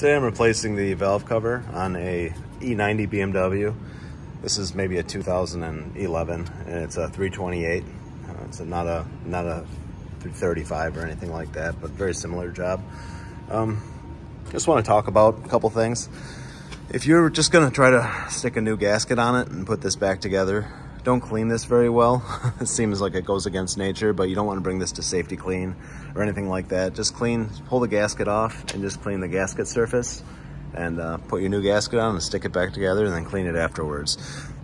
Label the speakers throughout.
Speaker 1: Today I'm replacing the valve cover on a E90 BMW. This is maybe a 2011 and it's a 328. Uh, it's a, not a not a 335 or anything like that, but very similar job. Um, just want to talk about a couple things. If you're just gonna try to stick a new gasket on it and put this back together, don't clean this very well. it seems like it goes against nature, but you don't want to bring this to safety clean or anything like that. Just clean, pull the gasket off and just clean the gasket surface and uh, put your new gasket on and stick it back together and then clean it afterwards.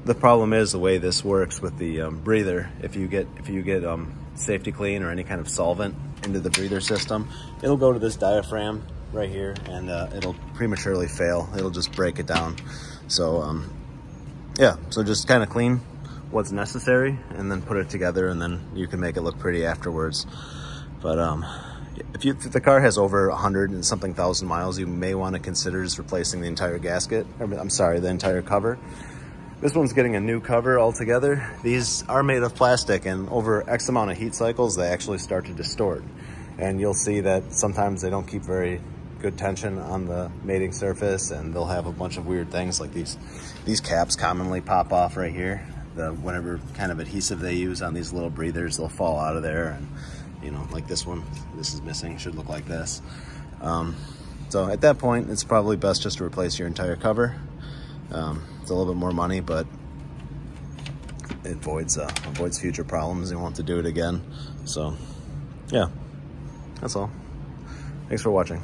Speaker 1: The problem is the way this works with the um, breather. If you get if you get um, safety clean or any kind of solvent into the breather system, it'll go to this diaphragm right here and uh, it'll prematurely fail. It'll just break it down. So um, yeah, so just kind of clean what's necessary and then put it together and then you can make it look pretty afterwards. But um, if, you, if the car has over 100 and something thousand miles, you may want to consider just replacing the entire gasket. Or, I'm sorry, the entire cover. This one's getting a new cover altogether. These are made of plastic and over X amount of heat cycles, they actually start to distort. And you'll see that sometimes they don't keep very good tension on the mating surface and they'll have a bunch of weird things like these these caps commonly pop off right here the whatever kind of adhesive they use on these little breathers, they'll fall out of there. And, you know, like this one, this is missing, should look like this. Um, so at that point, it's probably best just to replace your entire cover. Um, it's a little bit more money, but it avoids, uh, avoids future problems. You won't have to do it again. So yeah, that's all. Thanks for watching.